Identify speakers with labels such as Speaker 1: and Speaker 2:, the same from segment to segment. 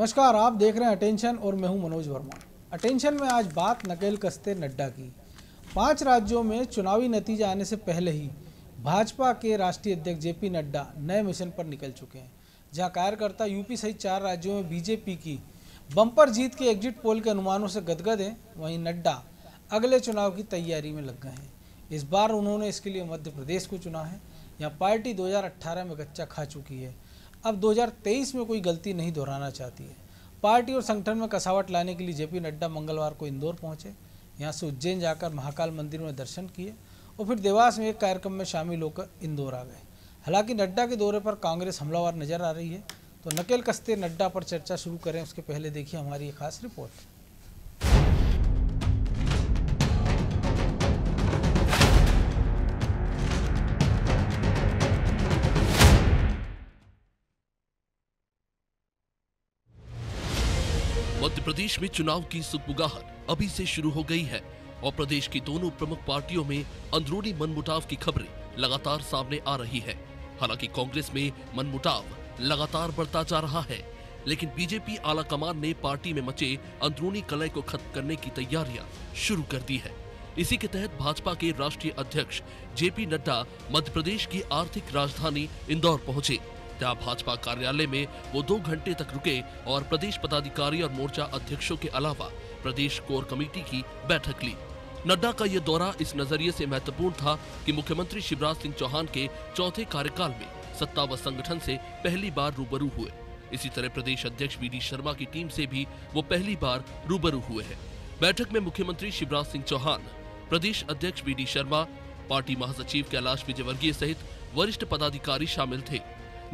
Speaker 1: नमस्कार, आप देख रहे हैं अटेंशन और मैं हूँ मनोज वर्मा। अटेंशन में आज बात नकेल कस्ते नड्डा की। पाँच राज्यों में चुनावी नतीजे आने से पहले ही भाजपा के राष्ट्रीय अध्यक्ष जेपी नड्डा नए मिशन पर निकल चुके हैं, जहाँ कार्यकर्ता यूपी सहित चार राज्यों में बीजेपी की बम्पर जीत के एग्जिट पोल के अनुमानों से गदगद हैं। वहीं नड्डा अगले चुनाव की तैयारी में लग गए हैं। इस बार उन्होंने इसके लिए मध्य प्रदेश को चुना है। यहाँ पार्टी 2018 में कच्चा खा चुकी है। अब 2023 में कोई गलती नहीं दोहराना चाहती है। पार्टी और संगठन में कसावट लाने के लिए जेपी नड्डा मंगलवार को इंदौर पहुँचे। यहाँ से उज्जैन जाकर महाकाल मंदिर में दर्शन किए और फिर देवास में एक कार्यक्रम में शामिल होकर इंदौर आ गए। हालाँकि नड्डा के दौरे पर कांग्रेस हमलावर नज़र आ रही है तो नकेल कस्ते नड्डा पर चर्चा शुरू करें। उसके पहले देखिए हमारी एक खास रिपोर्ट।
Speaker 2: प्रदेश में चुनाव की सुगबुगाहट अभी से शुरू हो गई है और प्रदेश की दोनों प्रमुख पार्टियों में अंदरूनी मनमुटाव की खबरें लगातार सामने आ रही है। हालाँकि कांग्रेस में मनमुटाव लगातार बढ़ता जा रहा है, लेकिन बीजेपी आला कमान ने पार्टी में मचे अंदरूनी कलह को खत्म करने की तैयारियाँ शुरू कर दी है। इसी के तहत भाजपा के राष्ट्रीय अध्यक्ष जेपी नड्डा मध्य प्रदेश की आर्थिक राजधानी इंदौर पहुँचे। जहाँ भाजपा कार्यालय में वो दो घंटे तक रुके और प्रदेश पदाधिकारी और मोर्चा अध्यक्षों के अलावा प्रदेश कोर कमेटी की बैठक ली। नड्डा का ये दौरा इस नज़रिए से महत्वपूर्ण था कि मुख्यमंत्री शिवराज सिंह चौहान के चौथे कार्यकाल में सत्ता व संगठन से पहली बार रूबरू हुए। इसी तरह प्रदेश अध्यक्ष वी शर्मा की टीम से भी वो पहली बार रूबरू हुए हैं। बैठक में मुख्यमंत्री शिवराज सिंह चौहान, प्रदेश अध्यक्ष वी शर्मा, पार्टी महासचिव कैलाश विजयवर्गीय सहित वरिष्ठ पदाधिकारी शामिल थे।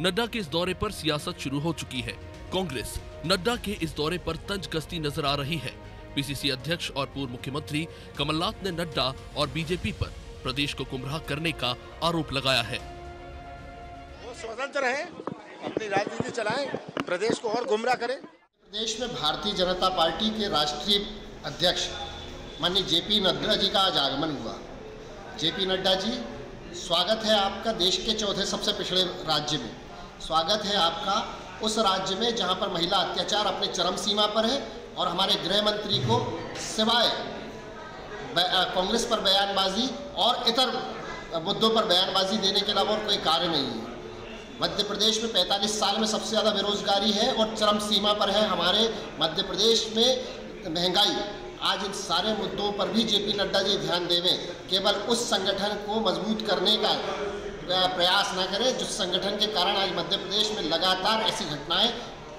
Speaker 2: नड्डा के इस दौरे पर सियासत शुरू हो चुकी है। कांग्रेस नड्डा के इस दौरे पर तंज कसती नज़र आ रही है। पीसीसी अध्यक्ष और पूर्व मुख्यमंत्री कमलनाथ ने नड्डा और बीजेपी पर प्रदेश को गुमराह करने का आरोप लगाया है।
Speaker 3: वो स्वतंत्र हैं अपनी राजनीति चलाएँ प्रदेश को और गुमराह करें।
Speaker 4: प्रदेश में भारतीय जनता पार्टी के राष्ट्रीय अध्यक्ष माननीय जेपी नड्डा जी का आज आगमन हुआ। जेपी नड्डा जी स्वागत है आपका देश के चौथे सबसे पिछड़े राज्य में। स्वागत है आपका उस राज्य में जहाँ पर महिला अत्याचार अपने चरम सीमा पर है और हमारे गृह मंत्री को सिवाय कांग्रेस पर बयानबाजी और इतर मुद्दों पर बयानबाजी देने के अलावा और कोई कार्य नहीं है। मध्य प्रदेश में 45 साल में सबसे ज़्यादा बेरोजगारी है और चरम सीमा पर है हमारे मध्य प्रदेश में। महँगाई, आज इन सारे मुद्दों पर भी जेपी नड्डा जी ध्यान देवें, केवल उस संगठन को मज़बूत करने का प्रयास न करें। जिस संगठन के कारण आज मध्य प्रदेश में लगातार ऐसी घटनाएँ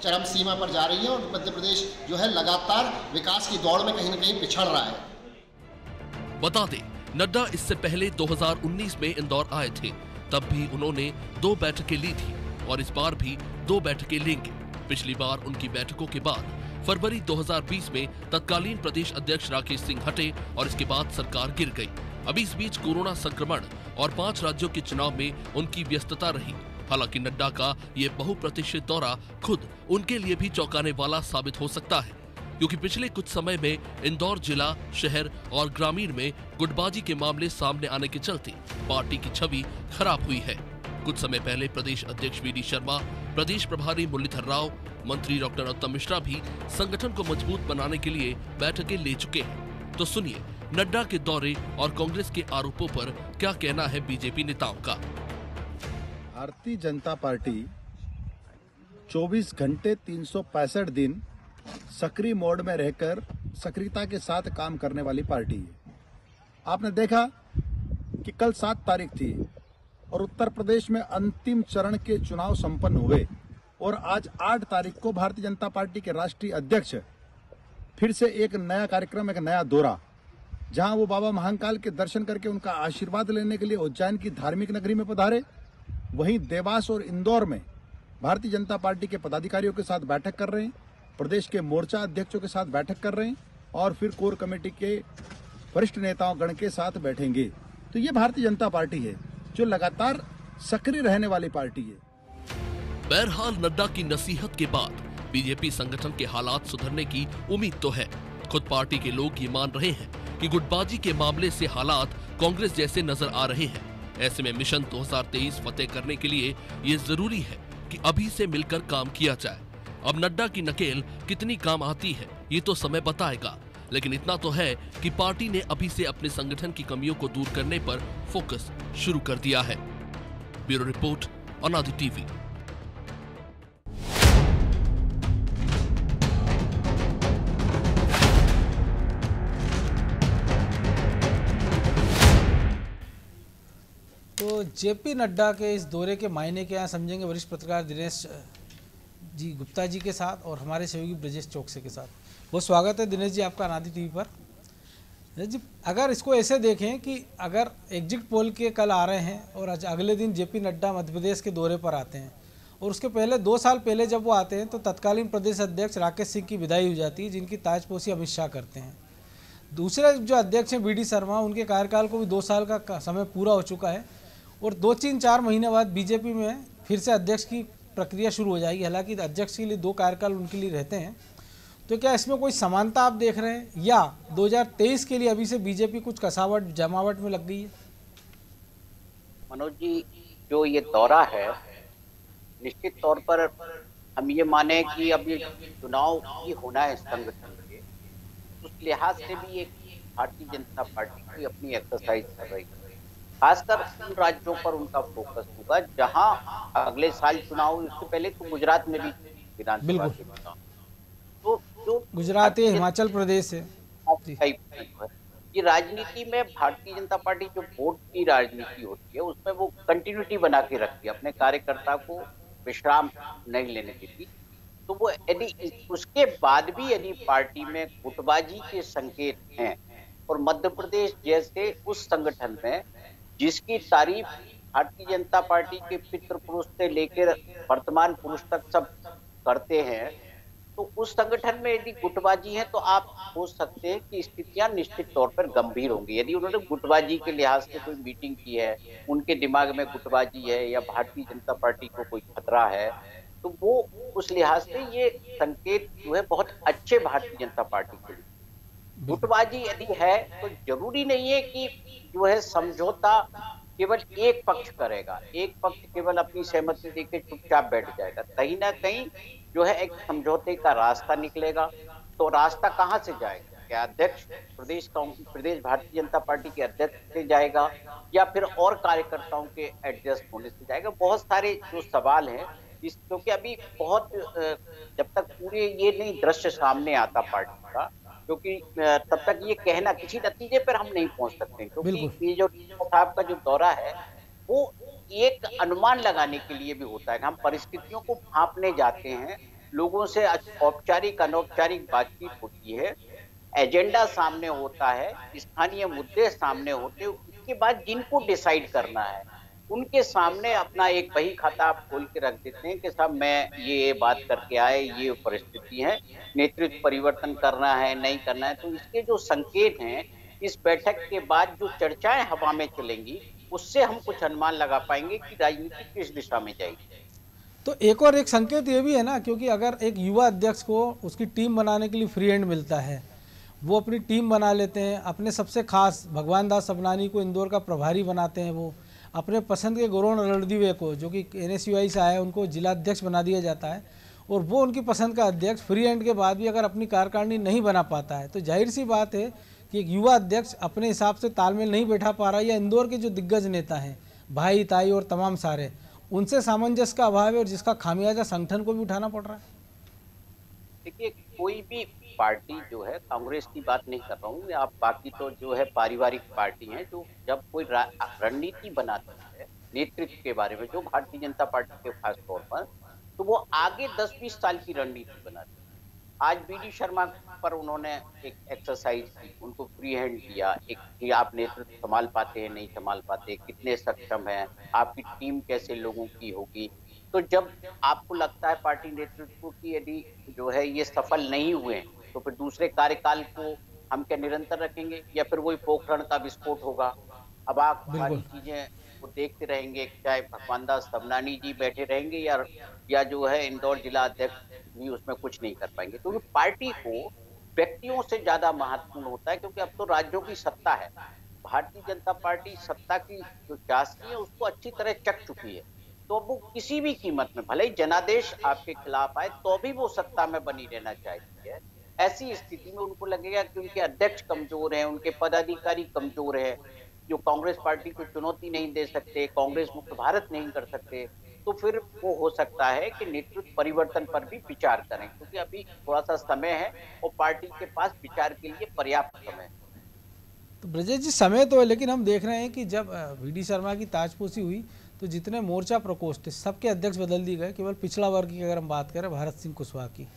Speaker 4: चरम सीमा पर जा रही हैं और मध्य प्रदेश जो है लगातार विकास की दौड़ में कहीं न कहीं पिछड़ रहा है।
Speaker 2: बता दें, नड्डा इससे पहले 2019 में इंदौर आए थे। तब भी उन्होंने दो बैठकें ली थी और इस बार भी दो बैठकें लेंगे। पिछली बार उनकी बैठकों के बाद फरवरी 2020 में तत्कालीन प्रदेश अध्यक्ष राकेश सिंह हटे और इसके बाद सरकार गिर गई। अभी इस बीच कोरोना संक्रमण और पाँच राज्यों के चुनाव में उनकी व्यस्तता रही। हालाँकि नड्डा का ये बहुप्रतीक्षित दौरा खुद उनके लिए भी चौंकाने वाला साबित हो सकता है, क्योंकि पिछले कुछ समय में इंदौर जिला, शहर और ग्रामीण में गुटबाजी के मामले सामने आने के चलते पार्टी की छवि खराब हुई है। कुछ समय पहले प्रदेश अध्यक्ष वी डी शर्मा, प्रदेश प्रभारी मुरलीधर राव, मंत्री डॉक्टर उत्तम मिश्रा भी संगठन को मज़बूत बनाने के लिए बैठकें ले चुके हैं। तो सुनिए नड्डा के दौरे और कांग्रेस के आरोपों पर क्या कहना है बीजेपी नेताओं का?
Speaker 5: भारतीय जनता पार्टी 24 घंटे तीन दिन सक्रिय मोड में रहकर सक्रियता के साथ काम करने वाली पार्टी है। आपने देखा कि कल सात तारीख थी और उत्तर प्रदेश में अंतिम चरण के चुनाव संपन्न हुए और आज आठ तारीख को भारतीय जनता पार्टी के राष्ट्रीय अध्यक्ष फिर से एक नया कार्यक्रम, एक नया दौरा, जहाँ वो बाबा महाकाल के दर्शन करके उनका आशीर्वाद लेने के लिए उज्जैन की धार्मिक नगरी में पधारे। वहीं देवास और इंदौर में भारतीय जनता पार्टी के पदाधिकारियों के साथ बैठक कर रहे हैं, प्रदेश के मोर्चा अध्यक्षों के साथ बैठक कर रहे हैं, और फिर कोर कमेटी के वरिष्ठ नेताओं गण के साथ बैठेंगे। तो ये भारतीय जनता पार्टी है, जो लगातार सक्रिय रहने वाली पार्टी है।
Speaker 2: बहरहाल नड्डा की नसीहत के बाद बीजेपी संगठन के हालात सुधरने की उम्मीद तो है। खुद पार्टी के लोग ये मान रहे हैं कि गुटबाजी के मामले से हालात कांग्रेस जैसे नज़र आ रहे हैं। ऐसे में मिशन 2023 फतेह करने के लिए ये ज़रूरी है कि अभी से मिलकर काम किया जाए। अब नड्डा की नकेल कितनी काम आती है, ये तो समय बताएगा। लेकिन इतना तो है कि पार्टी ने अभी से अपने संगठन की कमियों को दूर करने पर फोकस शुरू कर दिया है। Bureau report, Anadi TV.
Speaker 1: तो जेपी नड्डा के इस दौरे के मायने क्या समझेंगे वरिष्ठ पत्रकार दिनेश जी गुप्ता जी के साथ और हमारे सहयोगी ब्रजेश चौकसे के साथ। बहुत स्वागत है दिनेश जी आपका अनादि टीवी पर। दिनेश जी, अगर इसको ऐसे देखें कि अगर एग्जिट पोल के कल आ रहे हैं और अगले दिन जेपी नड्डा मध्य प्रदेश के दौरे पर आते हैं और उसके पहले, दो साल पहले जब वो आते हैं तो तत्कालीन प्रदेश अध्यक्ष राकेश सिंह की विदाई हो जाती है, जिनकी ताजपोशी अमित शाह करते हैं। दूसरे जो अध्यक्ष हैं बी शर्मा, उनके कार्यकाल को भी दो साल का, समय पूरा हो चुका है। और दो तीन चार महीने बाद बीजेपी में फिर से अध्यक्ष की प्रक्रिया शुरू हो जाएगी। हालाँकि अध्यक्ष के लिए दो कार्यकाल उनके लिए रहते हैं। तो क्या इसमें कोई समानता आप देख रहे हैं? या 2023 के लिए अभी से बीजेपी कुछ कसावट, जमावट में लग गई है?
Speaker 6: मनोज जी, जो ये दौरा है, निश्चित तौर पर हम ये माने कि ये चुनाव ही होना है संगठन के। उस लिहाज से भी एक भारतीय जनता पार्टी की अपनी एक्सरसाइज कर रही है। खासकर उन राज्यों पर उनका फोकस होगा जहाँ अगले साल चुनाव इससे पहले तो गुजरात में भी विधानसभा
Speaker 1: तो जो गुजरात है हिमाचल प्रदेश है।
Speaker 6: ये राजनीति में भारतीय जनता पार्टी जो वोट की राजनीति होती है उसमें वो कंटिन्यूटी बना के रखती है अपने कार्यकर्ता को विश्राम नहीं लेने देती। तो वो यदि उसके बाद भी यदि पार्टी में गुटबाजी के संकेत हैं और मध्य प्रदेश जैसे उस संगठन में जिसकी तारीफ़ भारतीय जनता पार्टी के पितृ पुरुष से लेकर वर्तमान पुरुष तक सब करते हैं तो उस संगठन में यदि गुटबाजी है तो आप सोच सकते हैं कि स्थितियाँ निश्चित तौर पर गंभीर होंगी। यदि उन्होंने गुटबाजी के लिहाज से कोई मीटिंग की है, उनके दिमाग में गुटबाजी है या भारतीय जनता पार्टी को कोई खतरा है तो वो उस लिहाज से ये संकेत जो है बहुत अच्छे भारतीय जनता पार्टी के लिए। गुटबाजी यदि है तो ज़रूरी नहीं है कि जो है समझौता केवल एक पक्ष करेगा। एक पक्ष केवल अपनी सहमति देकर चुपचाप बैठ जाएगा। कहीं ना कहीं जो है एक समझौते का रास्ता निकलेगा। तो रास्ता कहाँ से जाएगा? क्या अध्यक्ष प्रदेश प्रदेश भारतीय जनता पार्टी के अध्यक्ष से जाएगा या फिर और कार्यकर्ताओं के एडजस्ट होने से जाएगा? बहुत सारे जो सवाल हैं, इस क्योंकि अभी बहुत जब तक पूरे ये नहीं दृश्य सामने आता पार्टी का क्योंकि तब तक ये कहना किसी नतीजे पर हम नहीं पहुँच सकते क्योंकि ये जो साहब का जो दौरा है वो एक अनुमान लगाने के लिए भी होता है। हम परिस्थितियों को भापने जाते हैं लोगों से औपचारिक अनौपचारिक बातचीत होती है एजेंडा सामने होता है स्थानीय मुद्दे सामने होते हैं उसके बाद जिनको डिसाइड करना है। उनके सामने अपना एक बही खाता आप खोल के रख देते हैं कि साहब, मैं ये बात करके आए, ये परिस्थिति है, नेतृत्व परिवर्तन करना है, नहीं करना है तो इसके जो संकेत हैं, इस बैठक के बाद जो चर्चाएँ हवा में चलेंगी, उससे हम कुछ अनुमान लगा पाएँगे कि राजनीति किस दिशा में जाएगी।
Speaker 1: तो एक और एक संकेत ये भी है ना, क्योंकि अगर एक युवा अध्यक्ष को उसकी टीम बनाने के लिए फ्री हैंड मिलता है, वो अपनी टीम बना लेते हैं, अपने सबसे खास, भगवान दास सबनानी को इंदौर का प्रभारी बनाते हैं वो अपने पसंद के गौरव रणदीवे को, जो कि एन एस से आए, उनको जिलाध्यक्ष बना दिया जाता है। और वो उनकी पसंद का अध्यक्ष, फ्री एंड के बाद भी अगर अपनी कार्यकारिणी नहीं बना पाता है तो ज़ाहिर सी बात है कि एक युवा अध्यक्ष अपने हिसाब से तालमेल नहीं बैठा पा रहा, या इंदौर के जो दिग्गज नेता हैं, भाई, ताई और तमाम सारे, उनसे सामंजस्य का अभाव है और जिसका खामियाजा संगठन को भी उठाना पड़ रहा है।
Speaker 6: देखिए, कोई भी पार्टी जो है, कांग्रेस की बात नहीं कर रहा हूँ आप बाकी तो जो है, पारिवारिक पार्टी है, जो जब कोई रणनीति बनाती है, नेतृत्व के बारे में, जो भारतीय जनता पार्टी के खास तौर पर तो वो आगे 10-20 साल की रणनीति बनाती है। आज बी डी शर्मा पर उन्होंने एक एक्सरसाइज की, उनको फ्री हैंड दिया एक कि आप नेतृत्व संभाल पाते हैं, नहीं संभाल पाते, कितने सक्षम हैं, आपकी टीम कैसे लोगों की होगी? तो जब आपको लगता है पार्टी नेतृत्व की यदि जो है, ये सफल नहीं हुए तो फिर दूसरे कार्यकाल को हम क्या निरंतर रखेंगे या फिर वही पोखरण का विस्फोट होगा? अब आप सारी चीज़ें को देखते रहेंगे चाहे भगवान दास सबनानी जी बैठे रहेंगे या या जो है इंदौर जिला अध्यक्ष भी उसमें कुछ नहीं कर पाएँगे। क्योंकि तो पार्टी को व्यक्तियों से ज़्यादा महत्वपूर्ण होता है क्योंकि अब तो राज्यों की सत्ता है। भारतीय जनता पार्टी सत्ता की जो चाशनी है उसको अच्छी तरह चक चुकी है। तो वो किसी भी कीमत में भले ही जनादेश आपके खिलाफ आए तो भी वो सत्ता में बनी रहना चाहती है। ऐसी स्थिति में उनको लगेगा कि उनके अध्यक्ष कमज़ोर हैं, उनके पदाधिकारी कमज़ोर है, जो कांग्रेस पार्टी को चुनौती नहीं दे सकते, कांग्रेस मुक्त भारत नहीं कर सकते तो फिर वो हो सकता है कि नेतृत्व परिवर्तन पर भी विचार करें, क्योंकि अभी थोड़ा सा समय है और पार्टी के पास विचार के लिए पर्याप्त समय है।
Speaker 1: तो ब्रजेश जी, समय तो है, लेकिन हम देख रहे हैं कि जब वी शर्मा की ताजपोशी हुई तो जितने मोर्चा प्रकोष्ठ थे, सबके अध्यक्ष बदल दिए गए, केवल पिछड़ा वर्ग की अगर हम बात करें, भारत सिंह कुशवाहा की।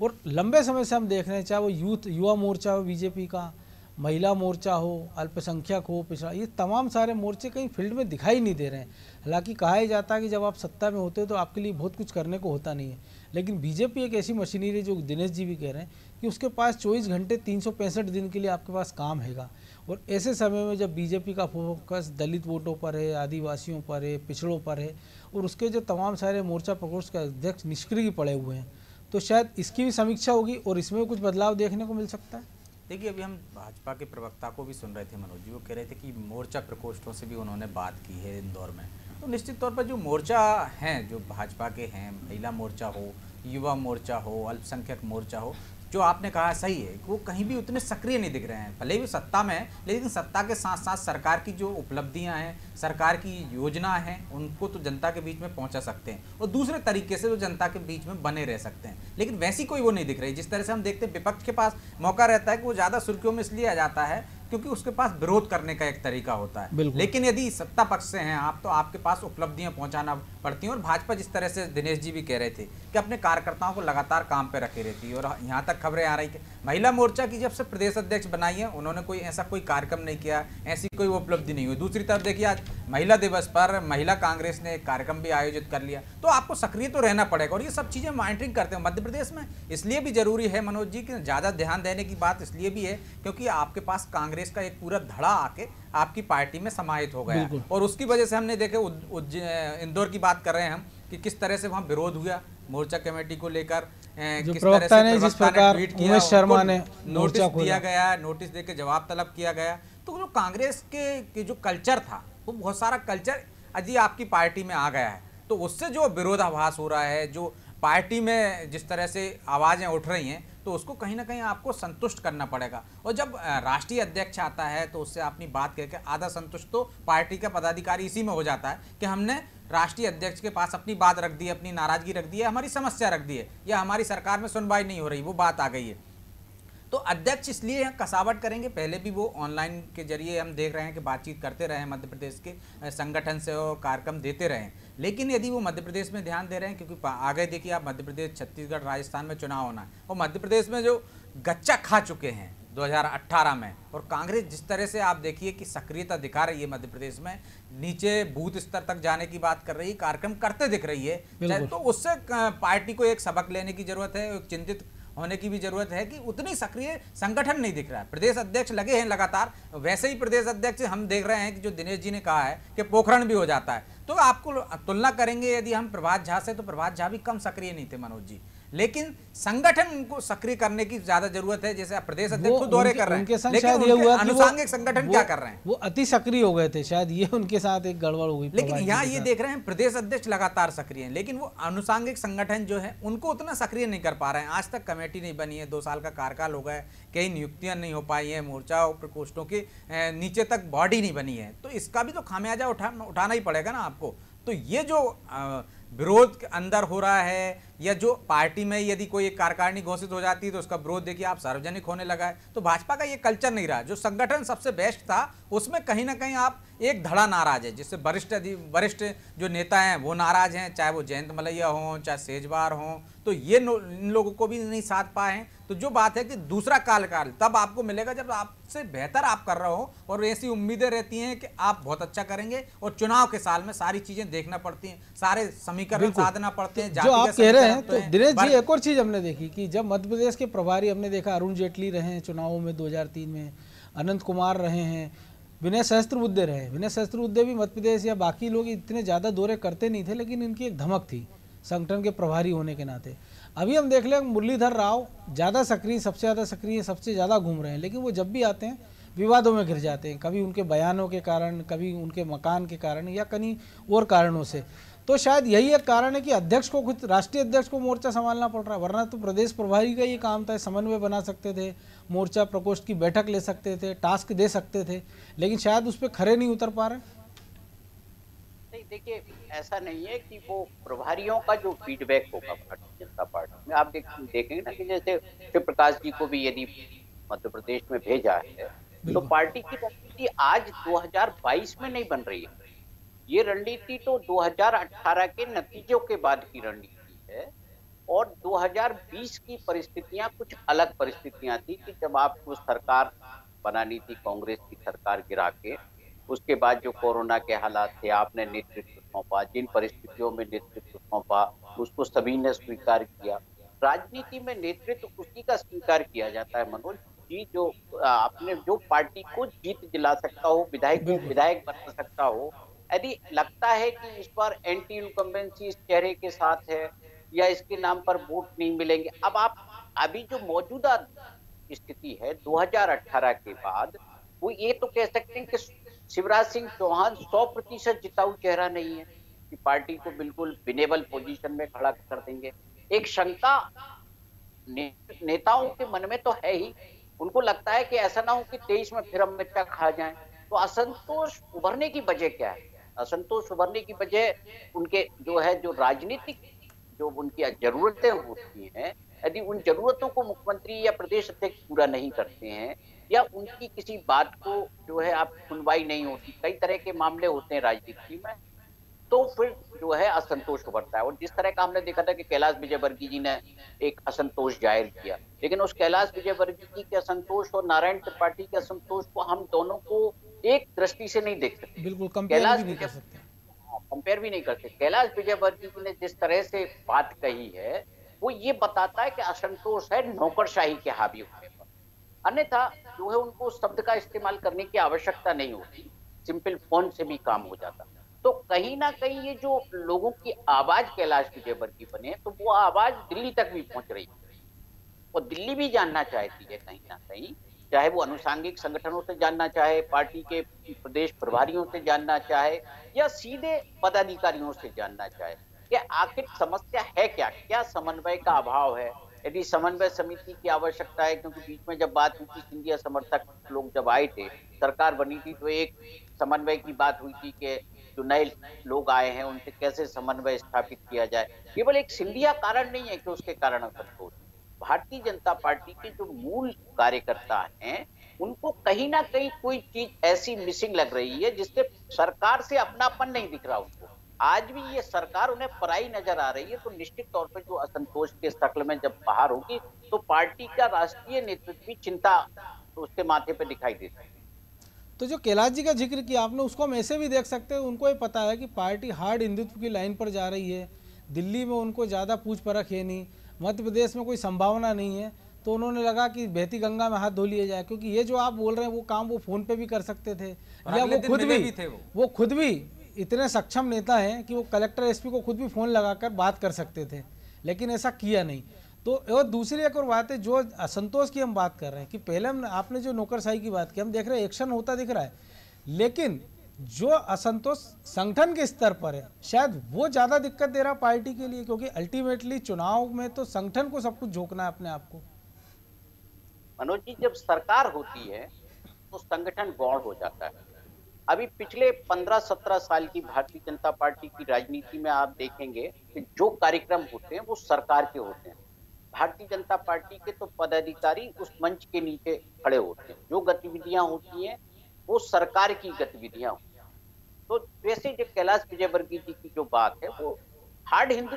Speaker 1: और लंबे समय से हम देख रहे हैं, चाहे वो यूथ, युवा मोर्चा हो बीजेपी का, महिला मोर्चा हो, अल्पसंख्यक हो, पिछड़ा, ये तमाम सारे मोर्चे कहीं फ़ील्ड में दिखाई नहीं दे रहे हैं। हालाँकि कहा ही जाता है कि जब आप सत्ता में होते हो तो आपके लिए बहुत कुछ करने को होता नहीं है। लेकिन बीजेपी एक ऐसी मशीनरी जो दिनेश जी भी कह रहे हैं कि उसके पास चौबीस घंटे तीन सौ पैंसठ दिन के लिए आपके पास काम हैगा। और ऐसे समय में जब बीजेपी का फोकस दलित वोटों पर है, आदिवासियों पर है, पिछड़ों पर है, और उसके जो तमाम सारे मोर्चा प्रकोष्ठ के अध्यक्ष निष्क्रिय पड़े हुए हैं तो शायद इसकी भी समीक्षा होगी और इसमें कुछ बदलाव देखने को मिल सकता है।
Speaker 7: देखिए, अभी हम भाजपा के प्रवक्ता को भी सुन रहे थे, मनोज जी, वो कह रहे थे कि मोर्चा प्रकोष्ठों से भी उन्होंने बात की है इंदौर में। तो निश्चित तौर पर जो मोर्चा हैं, जो भाजपा के हैं, महिला मोर्चा हो, युवा मोर्चा हो, अल्पसंख्यक मोर्चा हो जो आपने कहा सही है वो कहीं भी उतने सक्रिय नहीं दिख रहे हैं। भले भी सत्ता में है लेकिन सत्ता के साथ साथ सरकार की जो उपलब्धियाँ हैं सरकार की योजना है उनको तो जनता के बीच में पहुँचा सकते हैं और दूसरे तरीके से वो जनता के बीच में बने रह सकते हैं। लेकिन वैसी कोई वो नहीं दिख रही जिस तरह से हम देखते हैं विपक्ष के पास मौका रहता है कि वो ज़्यादा सुर्खियों में इसलिए आ जाता है क्योंकि उसके पास विरोध करने का एक तरीका होता है। लेकिन यदि सत्ता पक्ष से हैं आप तो आपके पास उपलब्धियाँ पहुंचाना पड़ती हैं और भाजपा जिस तरह से दिनेश जी भी कह रहे थे कि अपने कार्यकर्ताओं को लगातार काम पर रखे रहती है और यहाँ तक खबरें आ रही कि महिला मोर्चा की जब से प्रदेश अध्यक्ष बनाई है, उन्होंने कोई ऐसा कोई कार्यक्रम नहीं किया, ऐसी कोई उपलब्धि नहीं हुई। दूसरी तरफ़ देखिए, आज महिला दिवस पर महिला कांग्रेस ने एक कार्यक्रम भी आयोजित कर लिया। तो आपको सक्रिय तो रहना पड़ेगा और ये सब चीज़ें मॉनिटरिंग करते हैं। मध्य प्रदेश में इसलिए भी ज़रूरी है मनोज जी कि ज़्यादा ध्यान देने की बात इसलिए भी है क्योंकि आपके पास कांग्रेस का एक पूरा धड़ा आके आपकी पार्टी में समाहित हो गया। और उसकी वजह से हमने देखे इंदौर की बात कर रहे हैं हम कि किस तरह से वहाँ विरोध हुआ मोर्चा कमेटी को लेकर
Speaker 1: जो प्रवक्ता ने जिस प्रकार उमेश शर्मा ने
Speaker 7: नोटिस दिया गया नोटिस देकर जवाब तलब किया गया। तो जो कांग्रेस के जो कल्चर था वो बहुत सारा कल्चर अजी आपकी पार्टी में आ गया है। तो उससे जो विरोधाभास हो रहा है जो पार्टी में जिस तरह से आवाज़ें उठ रही हैं तो उसको कहीं ना कहीं आपको संतुष्ट करना पड़ेगा। और जब राष्ट्रीय अध्यक्ष आता है तो उससे अपनी बात करके आधा संतुष्ट तो पार्टी का पदाधिकारी इसी में हो जाता है कि हमने राष्ट्रीय अध्यक्ष के पास अपनी बात रख दी अपनी नाराज़गी रख दी है, हमारी समस्या रख दी है, या हमारी सरकार में सुनवाई नहीं हो रही, वो बात आ गई है। तो अध्यक्ष इसलिए कसावट करेंगे, पहले भी वो ऑनलाइन के ज़रिए हम देख रहे हैं कि बातचीत करते रहे, मध्य प्रदेश के संगठन से और कार्यक्रम देते रहे। लेकिन यदि वो मध्य प्रदेश में ध्यान दे रहे हैं क्योंकि आगे देखिए आप मध्य प्रदेश छत्तीसगढ़ राजस्थान में चुनाव होना है और मध्य प्रदेश में जो गच्चा खा चुके हैं 2018 में और कांग्रेस जिस तरह से आप देखिए कि सक्रियता दिखा रही है मध्य प्रदेश में नीचे बूथ स्तर तक जाने की बात कर रही है कार्यक्रम करते दिख रही है तो उससे पार्टी को एक सबक लेने की ज़रूरत है चिंतित होने की भी ज़रूरत है कि उतनी सक्रिय संगठन नहीं दिख रहा है। प्रदेश अध्यक्ष लगे हैं लगातार। वैसे ही प्रदेश अध्यक्ष, हम देख रहे हैं कि जो दिनेश जी ने कहा है कि पोखरण भी हो जाता है। तो आपको तुलना करेंगे यदि हम प्रभात झा से तो प्रभात झा भी कम सक्रिय नहीं थे, मनोज जी। लेकिन संगठन को सक्रिय करने की ज़्यादा ज़रूरत है जैसे प्रदेश अध्यक्ष दौरे कर रहे हैं। लेकिन ये हुआ अनुसांगिक संगठन क्या कर रहे हैं?
Speaker 1: वो अति सक्रिय हो गए थे शायद ये उनके साथ एक गड़बड़ हुई
Speaker 7: लेकिन यहाँ ये देख रहे हैं प्रदेश अध्यक्ष लगातार सक्रिय हैं लेकिन वो अनुसांगिक संगठन जो है उनको उतना सक्रिय नहीं कर पा रहे हैं। आज तक कमेटी नहीं बनी है दो साल का कार्यकाल हो गया कई नियुक्तियाँ नहीं हो पाई है मोर्चा प्रकोष्ठों की नीचे तक बॉडी नहीं बनी है। तो इसका भी तो खामियाजा उठा उठाना ही पड़ेगा ना आपको। तो ये जो विरोध अंदर हो रहा है, या जो पार्टी में यदि कोई एक कार्यकारिणी घोषित हो जाती है तो उसका विरोध देखिए आप सार्वजनिक होने लगा है। तो भाजपा का ये कल्चर नहीं रहा। जो संगठन सबसे बेस्ट था, उसमें कहीं ना कहीं आप एक धड़ा नाराज़ है, जिससे वरिष्ठ वरिष्ठ जो नेता हैं, वो नाराज़ हैं, चाहे वो जयंत मलैया हों, चाहे सेजवार हों। तो ये इन लोगों को भी नहीं साथ पाए हैं। तो जो बात है कि दूसरा कालकाल तब आपको मिलेगा जब आपसे बेहतर आप कर रहे हो, और ऐसी उम्मीदें रहती हैं कि आप बहुत अच्छा करेंगे, और चुनाव के साल में सारी चीज़ें देखना पड़ती हैं, सारे समीकरण साधना पड़ते हैं
Speaker 1: जो आप कह रहे हैं तो दिनेश जी एक और चीज़ हमने देखी कि जब मध्य प्रदेश के प्रभारी हमने देखा अरुण जेटली रहे हैं चुनावों में 2003 में अनंत कुमार रहे हैं विनय सहस्त्रबुद्धे रहे। विनय सहस्त्रबुद्धे भी मध्य प्रदेश या बाकी लोग इतने ज़्यादा दौरे करते नहीं थे लेकिन इनकी एक धमक थी संगठन के प्रभारी होने के नाते। अभी हम देख लें मुरलीधर राव ज़्यादा सक्रिय सबसे ज़्यादा सक्रिय सबसे ज़्यादा घूम रहे हैं लेकिन वो जब भी आते हैं विवादों में घिर जाते हैं कभी उनके बयानों के कारण कभी उनके मकान के कारण या कहीं और कारणों से। तो शायद यही एक कारण है कि अध्यक्ष को खुद राष्ट्रीय अध्यक्ष को मोर्चा संभालना पड़ रहा है वरना तो प्रदेश प्रभारी का ये काम था समन्वय बना सकते थे मोर्चा प्रकोष्ठ की बैठक ले सकते थे टास्क दे सकते थे लेकिन शायद उस पर खरे नहीं उतर पा रहे।
Speaker 6: नहीं देखिए ऐसा नहीं है कि वो प्रभारियों का जो फीडबैक होगा भारतीय जनता पार्टी में आप देख, देखेंगे ना कि जैसे शिव प्रकाश जी को भी यदि मध्य प्रदेश में भेजा है तो पार्टी की रणनीति आज 2022 में नहीं बन रही है। ये रणनीति तो 2018 के नतीजों के बाद की रणनीति है और 2020 की परिस्थितियाँ कुछ अलग परिस्थितियाँ थी कि जब आपको सरकार बनानी थी कांग्रेस की सरकार गिरा के उसके बाद जो कोरोना के हालात थे आपने नेतृत्व सौंपा जिन परिस्थितियों में नेतृत्व सौंपा उसको सभी ने स्वीकार किया। राजनीति में नेतृत्व उसी का स्वीकार किया जाता है मनोज। जी जो आपने जो पार्टी को जीत दिला सकता हो विधायक विधायक बना सकता हो यदि लगता है कि इस बार एंटी इनकम्बेंसी इस चेहरे के साथ है या इसके नाम पर वोट नहीं मिलेंगे अब आप अभी जो मौजूदा स्थिति है 2018 के बाद वो ये तो कह सकते हैं कि शिवराज सिंह चौहान 100 प्रतिशत जिताऊ चेहरा नहीं है कि पार्टी को बिल्कुल विनेबल पोजीशन में खड़ा कर देंगे। एक शंका ने, नेताओं के मन में तो है ही। उनको लगता है कि ऐसा ना हो कि तेईस में फिर अमित खा जाए। तो असंतोष उभरने की वजह क्या है? असंतोष उभरने की वजह उनके जो है, जो राजनीतिक जो उनकी जरूरतें होती हैं, यदि उन जरूरतों को मुख्यमंत्री या प्रदेश अध्यक्ष पूरा नहीं करते हैं, या उनकी किसी बात को जो है, आप सुनवाई नहीं होती, कई तरह के मामले होते हैं राजनीति में तो फिर जो है, असंतोष उभरता है। और जिस तरह का हमने देखा था कि कैलाश विजयवर्गीय जी ने एक असंतोष ज़ाहिर किया, लेकिन उस कैलाश विजयवर्गीय जी के असंतोष और नारायण त्रिपाठी के असंतोष को हम दोनों को एक दृष्टि से नहीं देख सकते।
Speaker 1: बिल्कुल कंपेयर भी नहीं कर सकते।
Speaker 6: कंपेयर हाँ, भी नहीं करते कैलाश विजयवर्गीय ने जिस तरह से बात कही है वो ये बताता है कि असंतोष है नौकरशाही के हावी होने पर। अन्यथा जो है उनको शब्द का इस्तेमाल करने की आवश्यकता नहीं होती सिंपल फ़ोन से भी काम हो जाता। तो कहीं ना कहीं ये जो लोगों की आवाज़ कैलाश विजयवर्गीय बने तो वो आवाज़ दिल्ली तक भी पहुँच रही है। और दिल्ली भी जानना चाहती है कहीं ना कहीं चाहे वो अनुसांगिक संगठनों से जानना चाहे, पार्टी के प्रदेश प्रभारियों से जानना चाहे, या सीधे पदाधिकारियों से जानना चाहे कि आखिर समस्या है क्या? क्या समन्वय का अभाव है? यदि समन्वय समिति की आवश्यकता है, क्योंकि बीच में जब बात हुई थी सिंधिया समर्थक लोग जब आए थे, सरकार बनी थी तो एक समन्वय की बात हुई थी कि जो नए लोग आए हैं, उनसे कैसे समन्वय स्थापित किया जाए? केवल एक सिंधिया कारण नहीं है कि उसके कारण असंतोष भारतीय जनता पार्टी के जो मूल कार्यकर्ता हैं, उनको कहीं ना कहीं कोई चीज़ ऐसी मिसिंग लग रही है, जिससे सरकार से अपनापन नहीं दिख रहा उनको। आज भी ये सरकार उन्हें पराई नज़र आ रही है तो निश्चित तौर पर जो असंतोष के शक्ल में जब बाहर होगी तो पार्टी का राष्ट्रीय नेतृत्व भी चिंता उसके माथे पर दिखाई देती है।
Speaker 1: तो जो कैलाश जी का ज़िक्र किया आपने, उसको हम ऐसे भी देख सकते हैं, उनको ये पता है कि पार्टी हार्ड हिंदुत्व की लाइन पर जा रही है, दिल्ली में उनको ज़्यादा पूछ परख है नहीं मध्य प्रदेश में कोई संभावना नहीं है तो उन्होंने लगा कि बहती गंगा में हाथ धो लिए जाए क्योंकि ये जो आप बोल रहे हैं वो काम वो फ़ोन पे भी कर सकते थे। या वो खुद भी, भी थे वो। वो खुद भी इतने सक्षम नेता हैं कि वो कलेक्टर एसपी को खुद भी फ़ोन लगाकर बात कर सकते थे लेकिन ऐसा किया नहीं। तो और दूसरी एक और बात है जो असंतोष की हम बात कर रहे हैं कि पहले हम आपने जो नौकरशाही की बात की हम देख रहे हैं एक्शन होता दिख रहा है लेकिन जो असंतोष संगठन के स्तर पर है, शायद वो ज़्यादा दिक्कत दे रहा पार्टी के लिए, क्योंकि अल्टीमेटली चुनाव में तो संगठन को सब कुछ झोंकना है अपने आप को।
Speaker 6: मनोज जी, जब सरकार होती है तो संगठन गौड़ हो जाता है। अभी पिछले 15-17 साल की भारतीय जनता पार्टी की राजनीति में आप देखेंगे कि जो कार्यक्रम होते हैं, वो सरकार के होते हैं। भारतीय जनता पार्टी के तो पदाधिकारी उस मंच के नीचे खड़े होते हैं। जो गतिविधियाँ होती हैं, वो सरकार की गतिविधियाँ होती तो वैसे जो कैलाश विजयवर्गीय जी की जो बात है, वो हार्ड हिंदू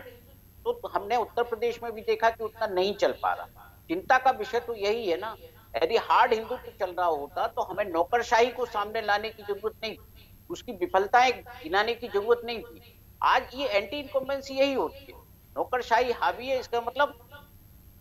Speaker 6: तो हमने उत्तर प्रदेश में भी देखा कि उतना नहीं चल पा रहा। चिंता का विषय तो यही है ना, यदि हार्ड हिंदुत्व चल रहा होता तो हमें नौकरशाही को सामने लाने की ज़रूरत नहीं उसकी विफलताएँ गिनाने की ज़रूरत नहीं थी। आज ये एंटी इनकम्बेंसी यही होती है। नौकरशाही हावी है, इसका मतलब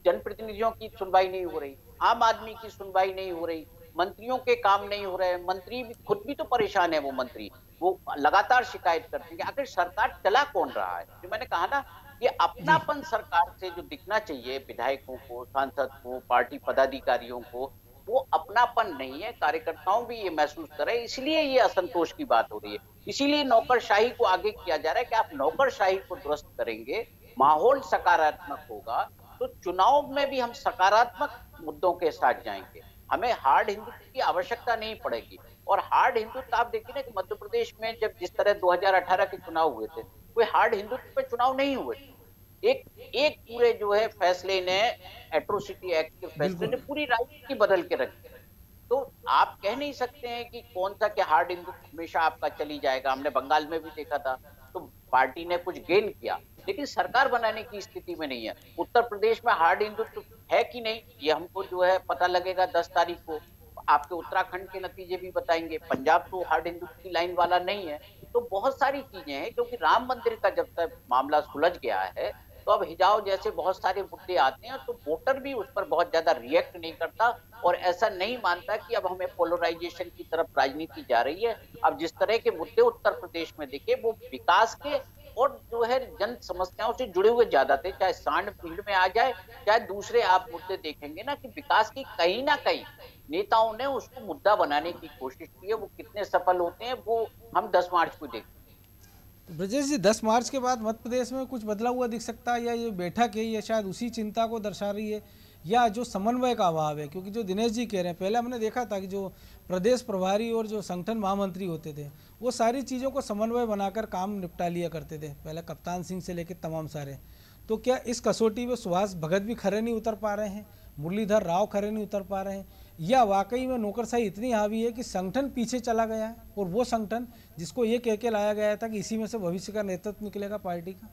Speaker 6: जनप्रतिनिधियों की सुनवाई नहीं हो रही, आम आदमी की सुनवाई नहीं हो रही, मंत्रियों के काम नहीं हो रहे मंत्री भी खुद भी तो परेशान है वो मंत्री। वो लगातार शिकायत करते हैं आखिर सरकार चला कौन रहा है? जो मैंने कहा ना ये अपनापन सरकार से जो दिखना चाहिए विधायकों को सांसद को पार्टी पदाधिकारियों को वो अपनापन नहीं है कार्यकर्ताओं भी ये महसूस कर रहे हैं इसलिए ये असंतोष की बात हो रही है। इसीलिए नौकरशाही को आगे किया जा रहा है कि आप नौकरशाही को दुरुस्त करेंगे माहौल सकारात्मक होगा तो चुनाव में भी हम सकारात्मक मुद्दों के साथ जाएँगे। हमें हार्ड हिंदुत्व की आवश्यकता नहीं पड़ेगी। और हार्ड हिंदुत्व आप देखिए ना कि मध्य प्रदेश में जब जिस तरह 2018 के चुनाव हुए थे कोई हार्ड हिंदुत्व पे चुनाव नहीं हुए एक एक पूरे जो है फैसले ने एट्रोसिटी एक्ट के फैसले ने पूरी राजनीति बदल के रखी। तो आप कह नहीं सकते हैं कि कौन सा क्या हार्ड हिंदुत्व हमेशा आपका चली जाएगा। हमने बंगाल में भी देखा था। तो पार्टी ने कुछ गेन किया लेकिन सरकार बनाने की स्थिति में नहीं है। उत्तर प्रदेश में हार्ड हिंदुत्व है कि नहीं ये हमको जो है पता लगेगा दस तारीख को। आपके उत्तराखंड के नतीजे भी बताएँगे। पंजाब तो हार्ड की लाइन वाला नहीं है। तो बहुत सारी चीज़ें हैं, क्योंकि राम मंदिर का जब तक मामला सुलझ गया है तो अब हिजाव जैसे बहुत सारे मुद्दे आते हैं तो वोटर भी उस पर बहुत ज़्यादा रिएक्ट नहीं करता और ऐसा नहीं मानता कि अब हमें पोलराइजेशन की तरफ़ राजनीति जा रही है। अब जिस तरह के मुद्दे उत्तर प्रदेश में देखे, वो विकास के और जो है जन समस्याओं से जुड़े हुए ज़्यादा थे। चाहे सांड भीड़ में आ जाए, चाहे दूसरे आप मुद्दे देखेंगे ना कि विकास की कहीं ना कहीं नेताओं ने उसको मुद्दा बनाने की कोशिश की है। वो कितने सफल होते हैं, वो हम दस मार्च को देखते
Speaker 1: तो ब्रजेश जी, दस मार्च के बाद मध्य प्रदेश में कुछ बदला हुआ दिख सकता है, या ये बैठक है, ये शायद उसी चिंता को दर्शा रही है, या जो समन्वय का अभाव है? क्योंकि जो दिनेश जी कह रहे हैं, पहले हमने देखा था कि जो प्रदेश प्रभारी और जो संगठन महामंत्री होते थे, वो सारी चीज़ों को समन्वय बनाकर काम निपटा लिया करते थे। पहले कप्तान सिंह से लेकर तमाम सारे। तो क्या इस कसौटी में सुभाष भगत भी खड़े नहीं उतर पा रहे हैं? मुरलीधर राव खड़े नहीं उतर पा रहे हैं? या वाकई में नौकरशाही इतनी हावी है कि संगठन पीछे चला गया है और वो संगठन जिसको ये कह के लाया गया था कि इसी में से भविष्य का नेतृत्व निकलेगा पार्टी का।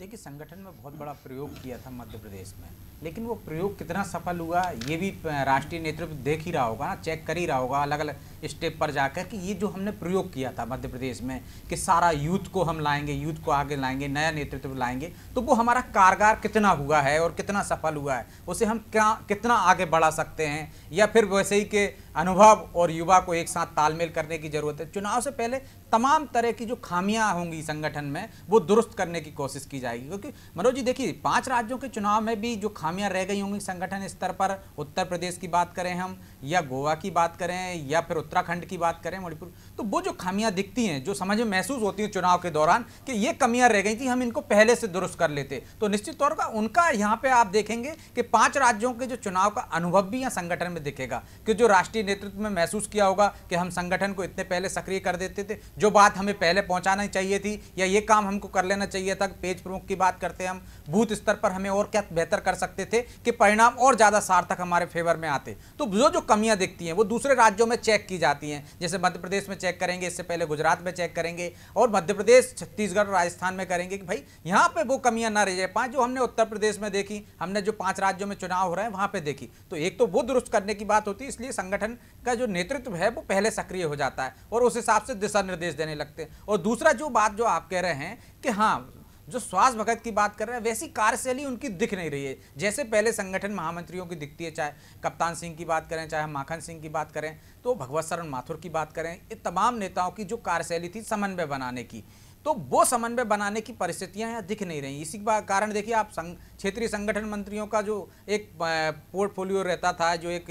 Speaker 7: देखिए, संगठन में बहुत बड़ा प्रयोग किया था मध्य प्रदेश में, लेकिन वो प्रयोग कितना सफल हुआ, ये भी राष्ट्रीय नेतृत्व देख ही रहा होगा ना, चेक कर ही रहा होगा अलग अलग स्टेप पर जाकर कि ये जो हमने प्रयोग किया था मध्य प्रदेश में, कि सारा यूथ को हम लाएँगे, यूथ को आगे लाएँगे, नया नेतृत्व लाएँगे तो वो हमारा कारगर कितना हुआ है और कितना सफल हुआ है, उसे हम क्या, कितना आगे बढ़ा सकते हैं, या फिर वैसे ही के अनुभव और युवा को एक साथ तालमेल करने की ज़रूरत है। चुनाव से पहले तमाम तरह की जो खामियाँ होंगी संगठन में, वो दुरुस्त करने की कोशिश की जाएगी। क्योंकि मनोज जी, देखिए, पाँच राज्यों के चुनाव में भी जो खामियाँ रह गई होंगी संगठन स्तर पर, उत्तर प्रदेश की बात करें हम, या गोवा की बात करें, या फिर उत्तराखंड की बात करें, मणिपुर तो वो जो खामियाँ दिखती हैं, जो समझ में महसूस होती हैं चुनाव के दौरान कि ये कमियाँ रह गई थी, हम इनको पहले से दुरुस्त कर लेते। तो निश्चित तौर पर उनका यहाँ पे आप देखेंगे कि पाँच राज्यों के जो चुनाव का अनुभव भी यहाँ संगठन में दिखेगा। कि जो राष्ट्रीय नेतृत्व में महसूस किया होगा कि हम संगठन को इतने पहले सक्रिय कर देते थे। जो बात हमें पहले पहुंचाना चाहिए थी या ये काम हमको कर लेना चाहिए था, पेज प्रमुख की बात करते हम, बूथ स्तर पर हमें और क्या बेहतर कर सकते थे कि परिणाम और ज़्यादा सार्थक हमारे फेवर में आते। तो जो जो कमियाँ दिखती हैं, वो दूसरे राज्यों में चेक की जाती हैं। जैसे मध्य प्रदेश में चेक करेंगे, इससे पहले गुजरात में चेक करेंगे और मध्य प्रदेश, छत्तीसगढ़, राजस्थान में करेंगे कि भाई यहाँ पे वो कमियाँ ना रह जाए। पाँच जो हमने उत्तर प्रदेश में देखी, हमने जो पाँच राज्यों में चुनाव हो रहे हैं, वहाँ पर देखी। तो एक तो वो दुरुस्त करने की बात होती है, इसलिए संगठन का जो नेतृत्व है, वो पहले सक्रिय हो जाता है और उस हिसाब से दिशा निर्देश देने लगते हैं। और दूसरा जो बात जो आप कह रहे हैं कि हाँ जो श्वास भगत की बात कर रहे हैं, वैसी कार्यशैली उनकी दिख नहीं रही है। जैसे पहले संगठन महामंत्रियों की दिखती है, चाहे कप्तान सिंह की बात करें, चाहे माखन सिंह की बात करें तो भगवत शरण माथुर की बात करें, ये तमाम नेताओं की जो कार्यशैली थी समन्वय बनाने की तो वो समन्वय बनाने की परिस्थितियाँ यहाँ दिख नहीं रही। इसी कारण देखिए, आप क्षेत्रीय संगठन मंत्रियों का जो एक पोर्टफोलियो रहता था, जो एक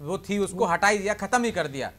Speaker 7: वो थी उसको हटाई दिया खत्म ही कर दिया।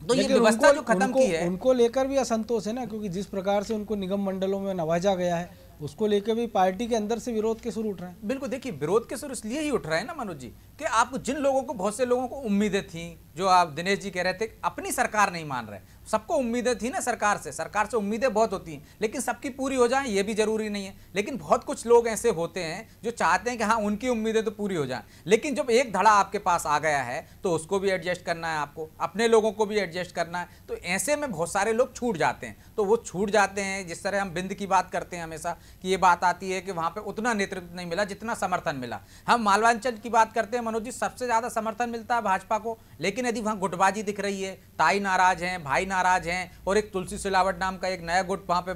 Speaker 1: तो ये व्यवस्था जो खत्म की है उनको लेकर भी असंतोष है ना क्योंकि जिस प्रकार से उनको निगम मंडलों में नवाजा गया है उसको लेकर भी पार्टी के अंदर से विरोध के सुर उठ रहे हैं।
Speaker 7: बिल्कुल देखिए विरोध के सुर इसलिए ही उठ रहे हैं ना मनोज जी कि आप जिन लोगों को बहुत से लोगों को उम्मीदें थी जो आप दिनेश जी कह रहे थे अपनी सरकार नहीं मान रहे। सबको उम्मीदें थी ना सरकार से सरकार से उम्मीदें बहुत होती हैं, लेकिन सबकी पूरी हो जाएँ, ये भी ज़रूरी नहीं है। लेकिन बहुत कुछ लोग ऐसे होते हैं, जो चाहते हैं कि हाँ उनकी उम्मीदें तो पूरी हो जाएँ। लेकिन जब एक धड़ा आपके पास आ गया है तो उसको भी एडजस्ट करना है आपको, अपने लोगों को भी एडजस्ट करना है तो ऐसे में बहुत सारे लोग छूट जाते हैं। तो वो छूट जाते हैं, जिस तरह हम बिंद की बात करते हैं हमेशा, कि ये बात आती है कि वहाँ पर उतना नेतृत्व नहीं मिला, जितना समर्थन मिला। हम मालवांचल की बात करते हैं, मनोज जी, सबसे ज़्यादा समर्थन मिलता है भाजपा को, लेकिन यदि वहाँ गुटबाजी दिख रही है, ताई नाराज़ हैं, भाई हैं और एक तुलसी सिलावट नाम का एक नया गुट वहाँ पे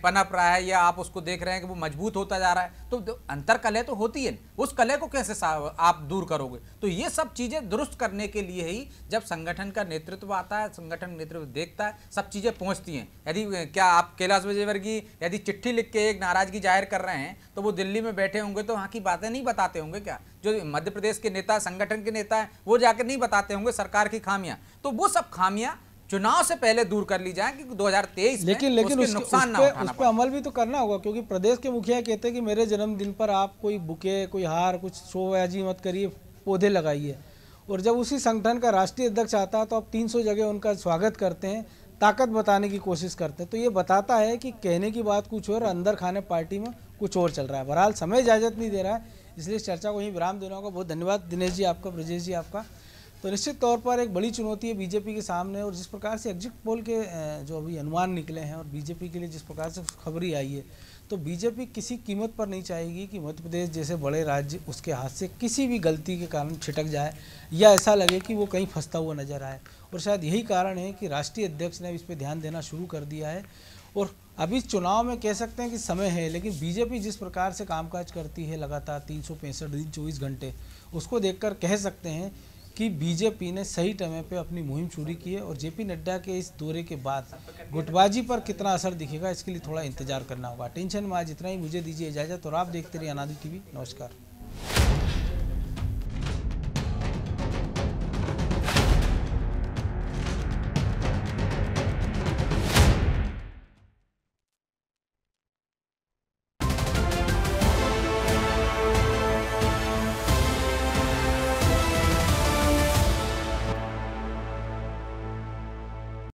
Speaker 7: पनप रहा है या आप उसको देख रहे हैं कि वो मज़बूत होता जा रहा है। तो अंतर कलह तो होती है उस कलह को कैसे आप दूर करोगे? तो ये सब चीज़ें दुरुस्त करने के लिए ही जब संगठन का नेतृत्व आता है, संगठन नेतृत्व देखता है, सब चीज़ें पहुँचती हैं। यदि क्या आप कैलाश विजयवर्गीय यदि चिट्ठी लिख के एक नाराज़गी ज़ाहिर कर रहे हैं तो वो दिल्ली में बैठे होंगे तो वहाँ की बातें नहीं बताते होंगे क्या? जो मध्य प्रदेश के नेता, संगठन के नेता हैं, वो जाकर नहीं बताते होंगे सरकार की खामियाँ। तो वो सब खामियाँ चुनाव से पहले दूर कर ली जाए कि 2023
Speaker 1: लेकिन
Speaker 7: में
Speaker 1: लेकिन उसके,
Speaker 7: नुकसान
Speaker 1: उस पे, उस पे अमल भी तो करना होगा क्योंकि प्रदेश के मुखिया कहते हैं कि मेरे जन्मदिन पर आप कोई बुके कोई हार कुछ शोबाजी मत करिए पौधे लगाइए। और जब उसी संगठन का राष्ट्रीय अध्यक्ष आता है तो आप 300 जगह उनका स्वागत करते हैं ताकत बताने की कोशिश करते हैं। तो ये बताता है कि कहने की बात कुछ और अंदर खाने पार्टी में कुछ और चल रहा है। बहरहाल समय इजाज़त नहीं दे रहा है इसलिए इस चर्चा को यहीं विराम देना होगा। बहुत धन्यवाद दिनेश जी आपका ब्रजेश जी आपका। तो निश्चित तौर पर एक बड़ी चुनौती है बीजेपी के सामने और जिस प्रकार से एग्जिट पोल के जो अभी अनुमान निकले हैं और बीजेपी के लिए जिस प्रकार से खबरी आई है तो बीजेपी किसी कीमत पर नहीं चाहेगी कि मध्य प्रदेश जैसे बड़े राज्य उसके हाथ से किसी भी गलती के कारण छिटक जाए या ऐसा लगे कि वो कहीं फंसता हुआ नज़र आए। और शायद यही कारण है कि राष्ट्रीय अध्यक्ष ने इस पर ध्यान देना शुरू कर दिया है। और अभी चुनाव में कह सकते हैं कि समय है, लेकिन बीजेपी जिस प्रकार से कामकाज करती है, लगातार तीन सौ पैंसठ दिन, चौबीस घंटे, उसको देखकर कह सकते हैं कि बीजेपी ने सही समय पे अपनी मुहिम शुरू की है और जेपी नड्डा के इस दौरे के बाद गुटबाजी पर कितना असर दिखेगा, इसके लिए थोड़ा इंतज़ार करना होगा। टेंशन में आज इतना ही। मुझे दीजिए इजाज़त और आप देखते रहिए अनादि टीवी नमस्कार।